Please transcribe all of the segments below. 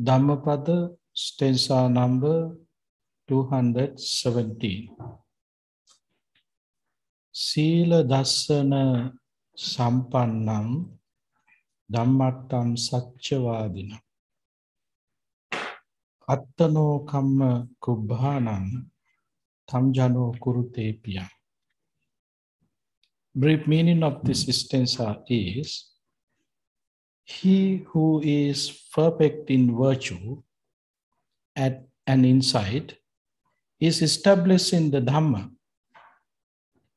Dhammapada stanza number 217 සීල දස්සන සම්පන්නම් ධම්මට්ටම් සච්චවාදින. අත්තනෝ කම්ම කුබ්බානං තම් ජනෝ කුරුතේපිය. Brief meaning of this stanza is he who is perfect in virtue at an insight is established in the Dhamma,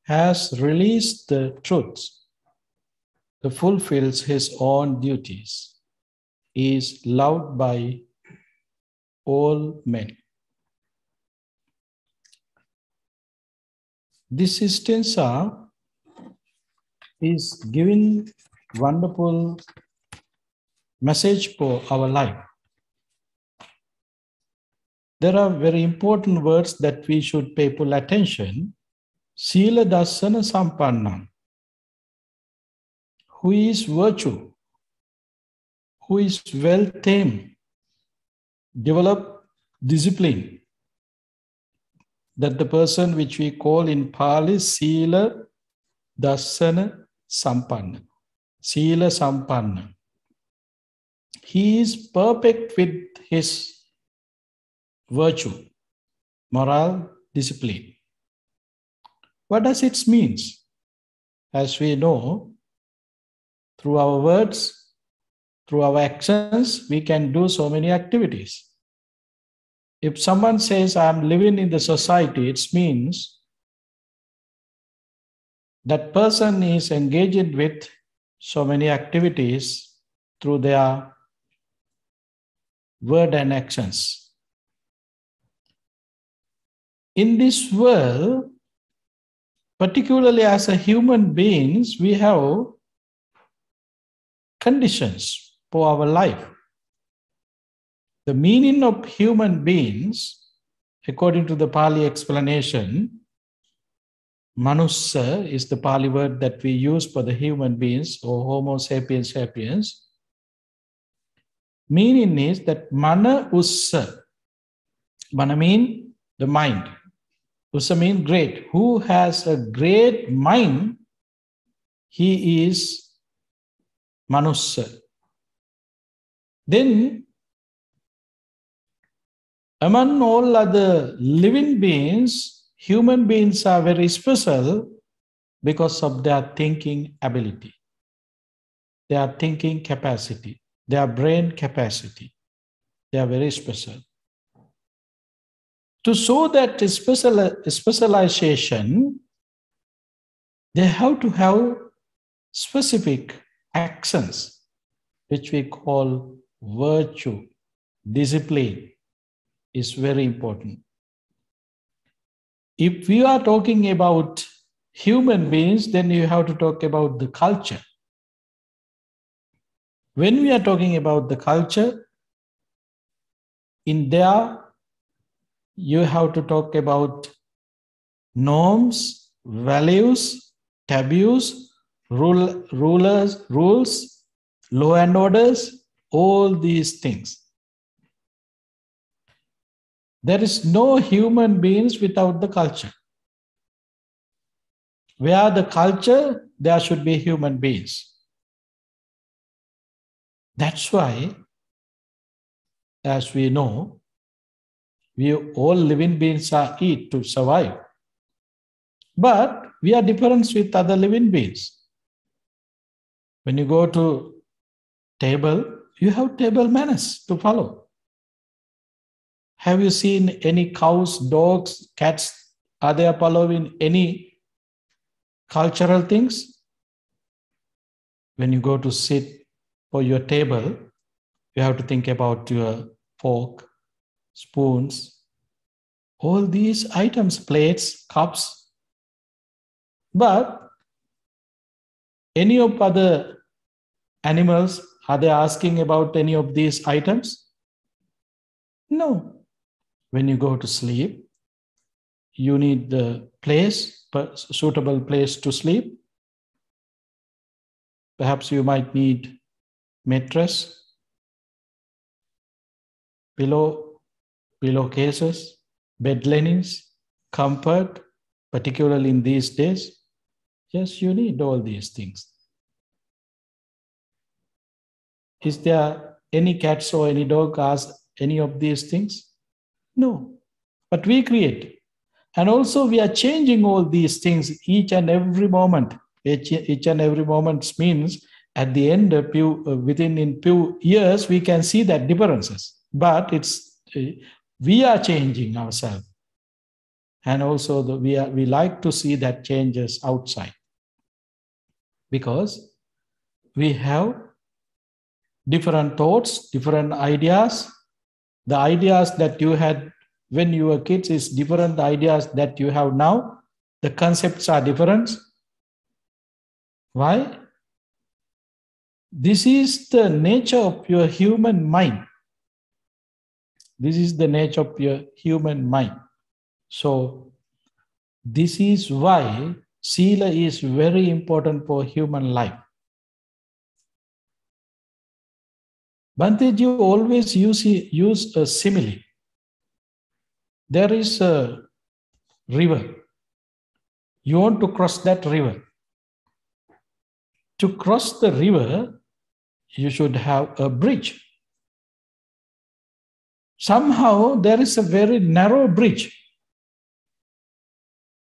has released the truths, fulfills his own duties, is loved by all men. This stanza is giving wonderful message for our life. There are very important words that we should pay full attention. Sila dasana sampannam. Who is virtue? Who is well tamed? Develop discipline. That the person which we call in Pali Sila Dasana Sampanna. Sila Sampanna. He is perfect with his virtue, moral discipline. What does it mean? As we know, through our words, through our actions, we can do so many activities. If someone says, I'm living in the society, it means that person is engaged with so many activities through their word and actions. In this world, particularly as a human beings, we have conditions for our life. The meaning of human beings, according to the Pali explanation, Manussa is the Pali word that we use for the human beings or Homo sapiens sapiens. Meaning is that mana ussa. Mana mean the mind. Ussa mean great. Who has a great mind, he is manussa. Then, among all other living beings, human beings are very special because of their thinking ability, their thinking capacity, their brain capacity. They are very special. To show that special, specialization, they have to have specific actions, which we call virtue, discipline, is very important. If we are talking about human beings, then you have to talk about the culture. When we are talking about the culture, in there, you have to talk about norms, values, taboos, rule, rulers, rules, law and orders, all these things. There is no human beings without the culture. Where the culture, there should be human beings. That's why, as we know, we all living beings are eat to survive. But we are different with other living beings. When you go to table, you have table manners to follow. Have you seen any cows, dogs, cats? Are they following any cultural things? When you go to sit for your table, you have to think about your fork, spoons, all these items, plates, cups. But any of other animals, are they asking about any of these items? No. When you go to sleep, you need the place, suitable place to sleep. Perhaps you might need mattress. pillow, pillowcases, bed linens, comfort, particularly in these days. Yes, you need all these things. Is there any cats or any dog asked any of these things? No. But we create. And also we are changing all these things each and every moment. Each, each and every moment means at the end, few, uh, within in few years, we can see that differences. But it's uh, we are changing ourselves, and also the, we are we like to see that changes outside because we have different thoughts, different ideas. The ideas that you had when you were kids is different ideas that you have now. The concepts are different. Why? This is the nature of your human mind. This is the nature of your human mind. So, this is why Sila is very important for human life. Bhante G always use, use a simile. There is a river. You want to cross that river. To cross the river, you should have a bridge. Somehow there is a very narrow bridge.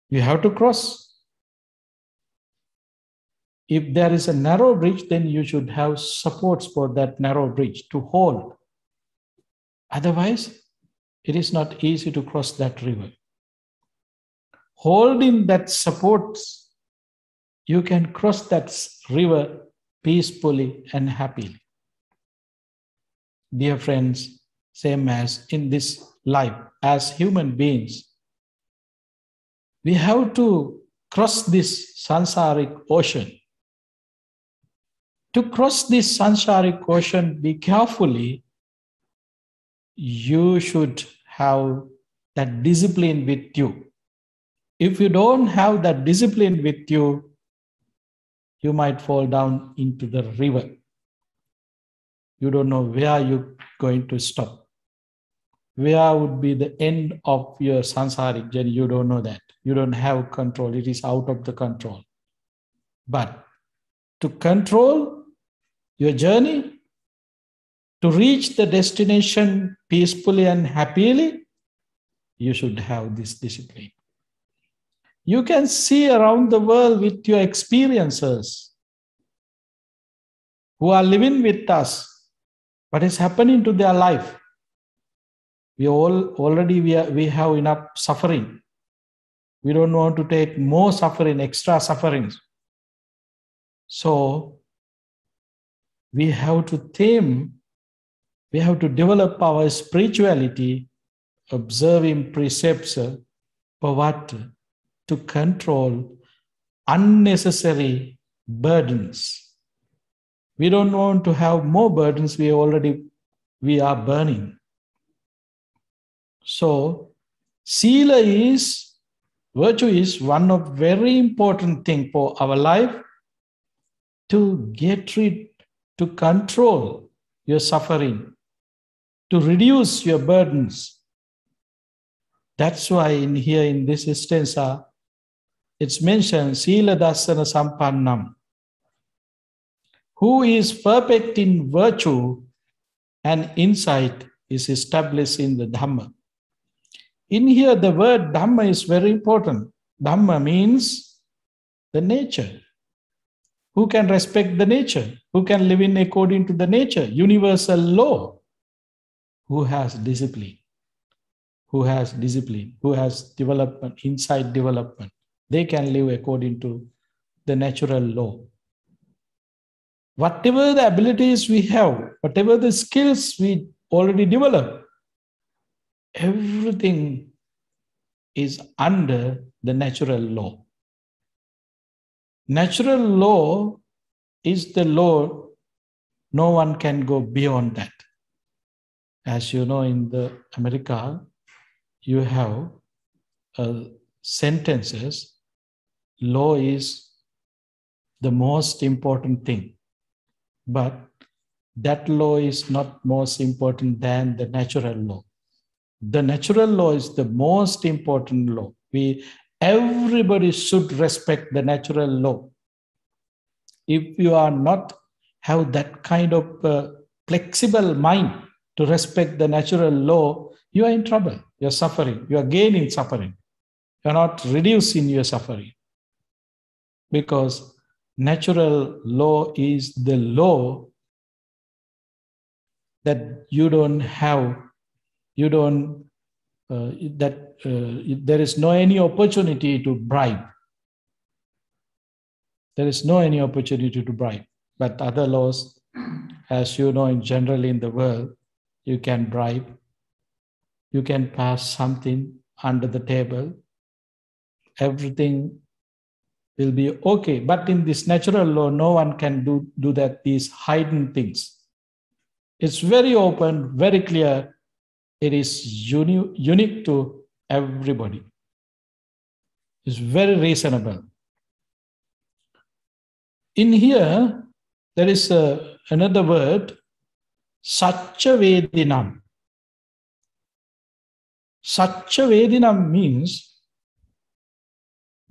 You have to cross. If there is a narrow bridge, then you should have supports for that narrow bridge to hold. Otherwise, it is not easy to cross that river. Holding that supports, you can cross that river peacefully and happily. Dear friends, same as in this life, as human beings, we have to cross this sansaric ocean. To cross this sansaric ocean, be carefully, you should have that discipline with you. If you don't have that discipline with you, you might fall down into the river. You don't know where you're going to stop. Where would be the end of your sansaric journey? You don't know that. You don't have control. It is out of the control. But to control your journey, to reach the destination peacefully and happily, you should have this discipline. You can see around the world with your experiences who are living with us what is happening to their life. We all already we, are, we have enough suffering. We don't want to take more suffering, extra sufferings. So we have to tame, we have to develop our spirituality, observing precepts uh, for what to control unnecessary burdens. We don't want to have more burdens we already we are burning. So sila is virtue is one of very important thing for our life to get rid, to control your suffering, to reduce your burdens. That's why in here in this stanza, it's mentioned Sila Dasana Sampannam, who is perfect in virtue and insight is established in the Dhamma. In here, the word Dhamma is very important. Dhamma means the nature. Who can respect the nature? Who can live in according to the nature? Universal law. Who has discipline? Who has discipline? Who has development, insight development? They can live according to the natural law. Whatever the abilities we have, whatever the skills we already develop, everything is under the natural law. Natural law is the law, no one can go beyond that. As you know, in the America, you have uh, sentences law is the most important thing. But that law is not most important than the natural law. The natural law is the most important law. We everybody should respect the natural law. If you are not have that kind of uh, flexible mind to respect the natural law, you are in trouble. You're suffering. You are gaining suffering. You're not reducing your suffering. Because natural law is the law that you don't have, you don't, uh, that uh, there is no any opportunity to bribe. There is no any opportunity to bribe. But other laws, as you know, in generally in the world, you can bribe, you can pass something under the table, everything will be okay. But in this natural law, no one can do, do that, these hidden things. It's very open, very clear. It is uni- unique to everybody. It's very reasonable. In here, there is a, another word. Satcha Vedinam means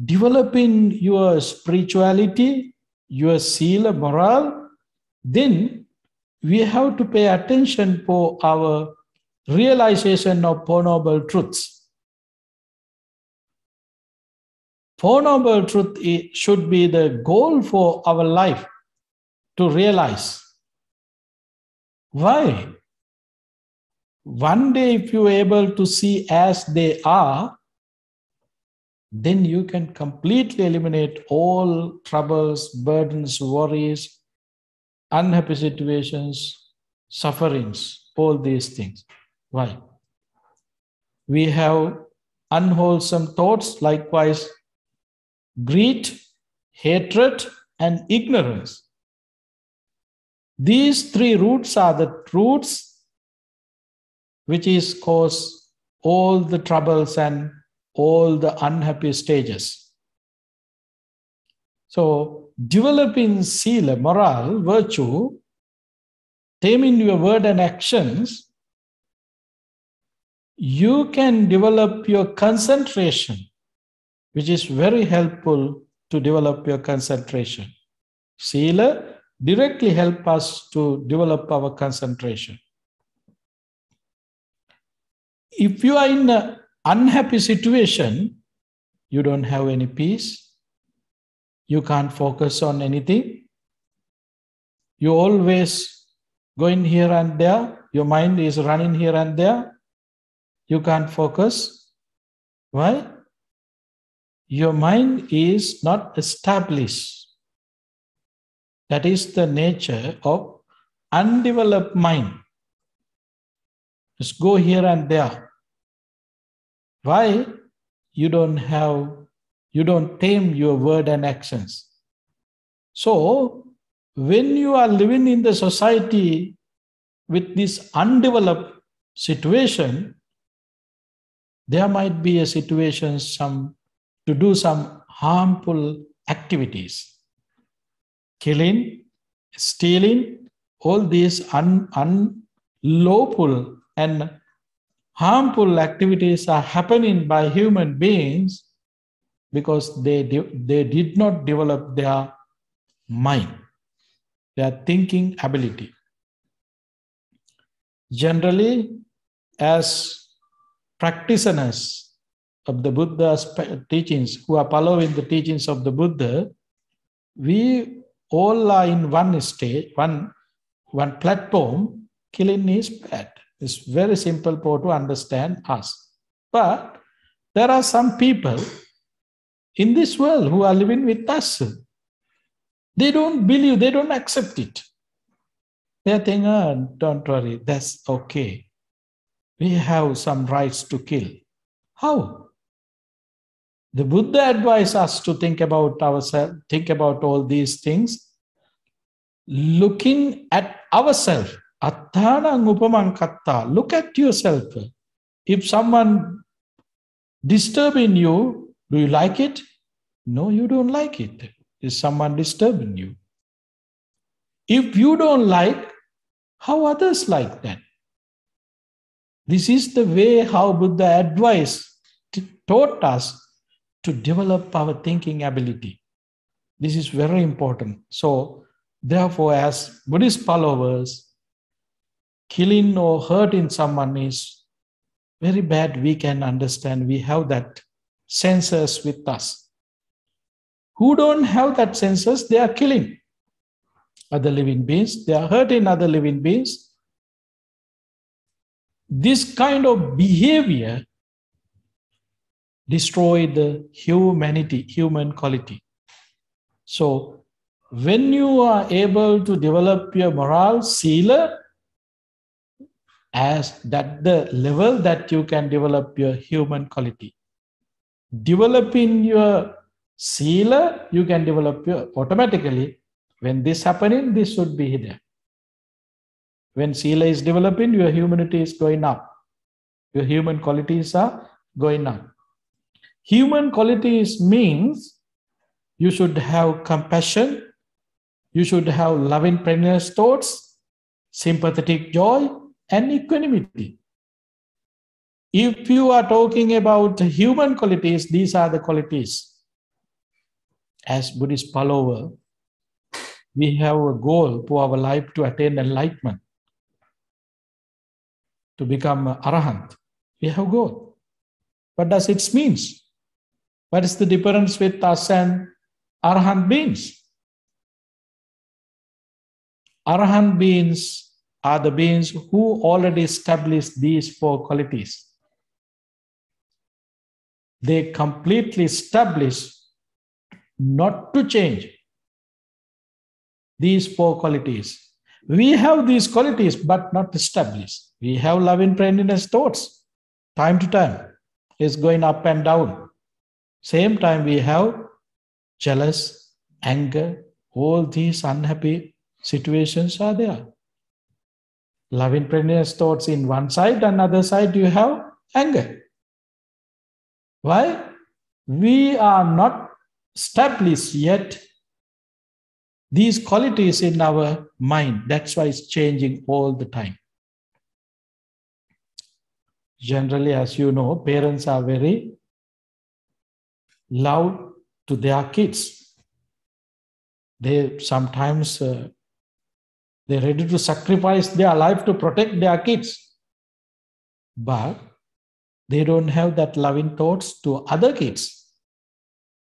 developing your spirituality, your sila, moral, then we have to pay attention for our realization of Four Noble Truths. Four Noble Truth should be the goal for our life to realize. Why? One day, if you're able to see as they are, then you can completely eliminate all troubles, burdens, worries, unhappy situations, sufferings, all these things. Why? We have unwholesome thoughts, likewise, greed, hatred, and ignorance. These three roots are the roots which is cause all the troubles and all the unhappy stages. So, developing sila, moral, virtue, taming your word and actions, you can develop your concentration, which is very helpful to develop your concentration. Sila directly help us to develop our concentration. If you are in an unhappy situation, you don't have any peace, you can't focus on anything. You always going here and there, your mind is running here and there. You can't focus. Why? Your mind is not established that is the nature of undeveloped mind. Just go here and there. Why? You don't have, you don't tame your word and actions. So, when you are living in the society with this undeveloped situation, there might be a situation some to do some harmful activities killing, stealing, all these un, unlawful and harmful activities are happening by human beings because they, they did not develop their mind, their thinking ability. Generally, as practitioners of the Buddha's teachings, who are following the teachings of the Buddha, we all are in one stage, one, one platform, killing is bad. It's very simple for to understand us. But there are some people in this world who are living with us. They don't believe, they don't accept it. They think, oh, ah, don't worry, that's okay. We have some rights to kill. How? The Buddha advised us to think about ourselves, think about all these things, looking at ourselves. Look at yourself. If someone disturbing you, do you like it? No, you don't like it. Is someone disturbing you? If you don't like, how others like that. This is the way how Buddha advised, taught us to develop our thinking ability. This is very important. So, therefore, as Buddhist followers, killing or hurting someone is very bad. We can understand. We have that sensors with us. Who don't have that sensors, they are killing other living beings, they are hurting other living beings. This kind of behavior destroy the humanity, human quality. So when you are able to develop your moral, sila, as that the level that you can develop your human quality. Developing your sila, you can develop your automatically. When this happening, this should be there. When sila is developing, your humanity is going up. Your human qualities are going up. Human qualities means you should have compassion, you should have loving kindness thoughts, sympathetic joy, and equanimity. If you are talking about human qualities, these are the qualities. As Buddhist follower, we have a goal for our life to attain enlightenment, to become arahant. We have a goal. What does it mean? What is the difference with us and arahant beings? Arahant beings are the beings who already established these four qualities. They completely establish not to change these four qualities. We have these qualities, but not established. We have loving friendliness thoughts. Time to time is going up and down. Same time we have jealous, anger, all these unhappy situations are there loving kindness thoughts in one side and other side you have anger. Why? We are not established yet. These qualities in our mind. That's why it's changing all the time. Generally as you know parents are very loud to their kids. They sometimes uh, they're ready to sacrifice their life to protect their kids. But they don't have that loving thoughts to other kids.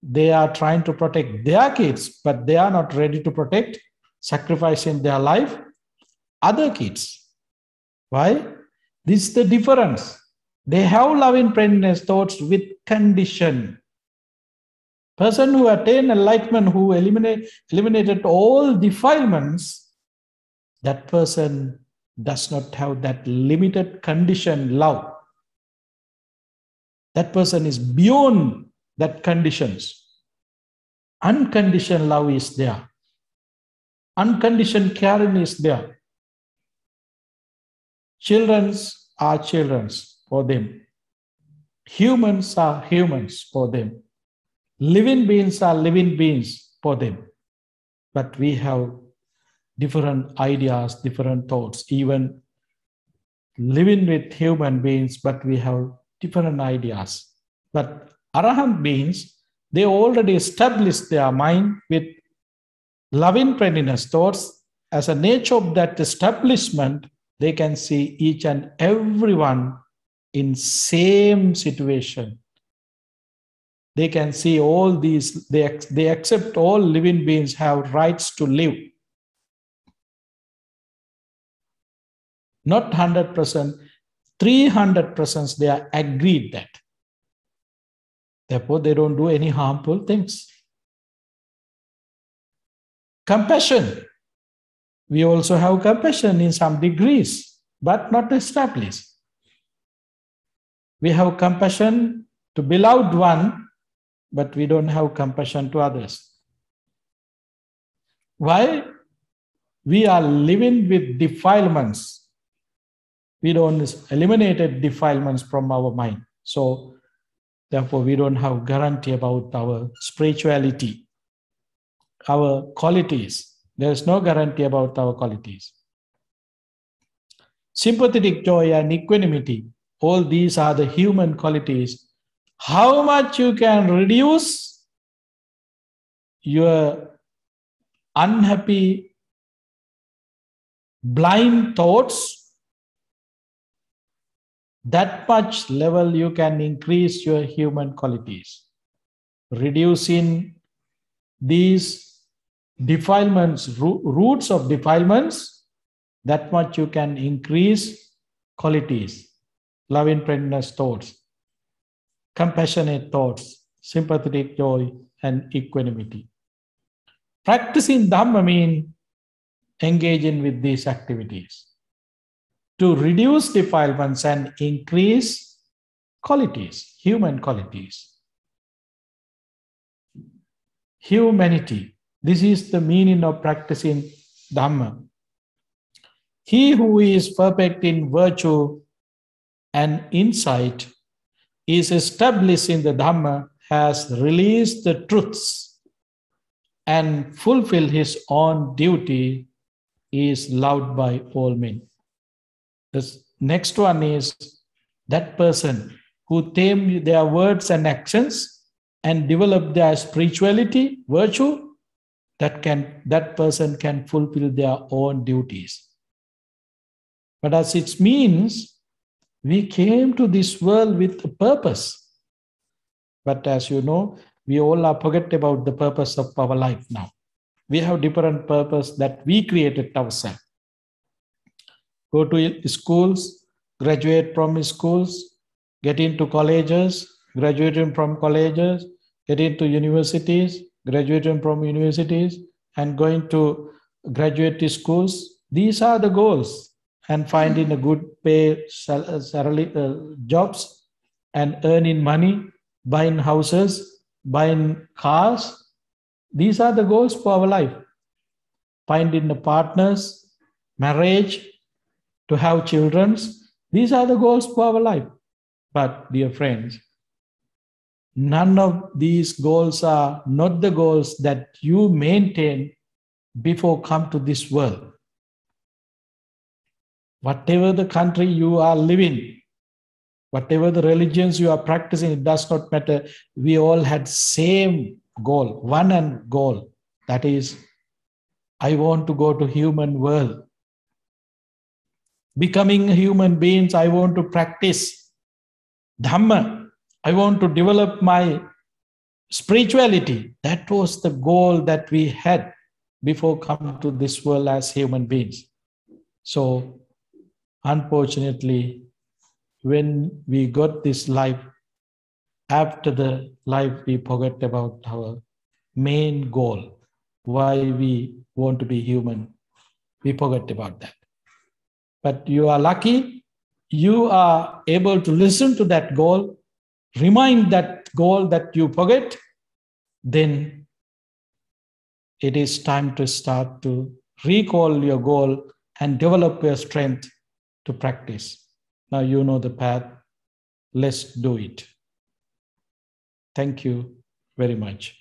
They are trying to protect their kids, but they are not ready to protect, sacrificing their life, other kids. Why? This is the difference. They have loving friendliness thoughts with condition. Person who attained enlightenment, who eliminate, eliminated all defilements, that person does not have that limited condition love. That person is beyond that conditions. Unconditioned love is there. Unconditioned caring is there. Children's are children's for them. Humans are humans for them. Living beings are living beings for them. But we have different ideas, different thoughts, even living with human beings, but we have different ideas. But Arahant beings, they already established their mind with loving friendliness thoughts. As a nature of that establishment, they can see each and everyone in same situation. They can see all these, they, they accept all living beings have rights to live not 100%, 300% they are agreed that. Therefore, they don't do any harmful things. Compassion. We also have compassion in some degrees, but not established. We have compassion to beloved one, but we don't have compassion to others. Why? We are living with defilements we don't eliminate defilements from our mind. So therefore, we don't have guarantee about our spirituality, our qualities. There is no guarantee about our qualities. sympathetic joy, and equanimity. All these are the human qualities. How much you can reduce your unhappy, blind thoughts, that much level you can increase your human qualities. Reducing these defilements, roots of defilements, that much you can increase qualities, loving kindness thoughts, compassionate thoughts, sympathetic joy, and equanimity. Practicing Dhamma means engaging with these activities to reduce defilements and increase qualities, human qualities. Humanity. This is the meaning of practicing Dhamma. He who is perfect in virtue and insight is established in the Dhamma, has released the truths and fulfilled his own duty, is loved by all men. The next one is that person who tame their words and actions and develop their spirituality, virtue, that can that person can fulfill their own duties. But as it means, we came to this world with a purpose. But as you know, we all are forget about the purpose of our life now. We have different purpose that we created ourselves go to schools, graduate from schools, get into colleges, graduating from colleges, get into universities, graduating from universities, and going to graduate schools. These are the goals, and finding a good pay salary, uh, jobs and earning money, buying houses, buying cars. These are the goals for our life. Finding the partners, marriage, to have children. These are the goals for our life. But, dear friends, none of these goals are not the goals that you maintain before come to this world. Whatever the country you are living, whatever the religions you are practicing, it does not matter. We all had same goal, one and goal. That is, I want to go to human world becoming human beings, I want to practice Dhamma. I want to develop my spirituality. That was the goal that we had before coming to this world as human beings. So, unfortunately, when we got this life, after the life, we forget about our main goal, why we want to be human. We forget about that. But you are lucky, you are able to listen to that goal, remind that goal that you forget, then it is time to start to recall your goal and develop your strength to practice. Now you know the path. Let's do it. Thank you very much.